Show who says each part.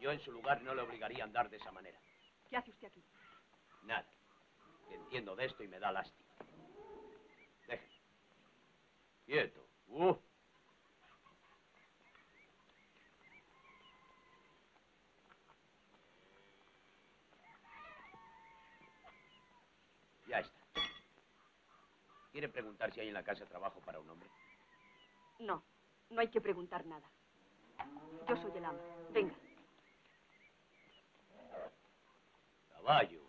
Speaker 1: Yo en su lugar no le obligaría a andar de esa manera.
Speaker 2: ¿Qué hace usted aquí?
Speaker 1: Nada. Entiendo de esto y me da lástima. Déjeme. Quieto. Uh. Ya está. ¿Quiere preguntar si hay en la casa trabajo para un hombre?
Speaker 2: No, no hay que preguntar nada. Yo soy el ama. Venga.
Speaker 1: are you?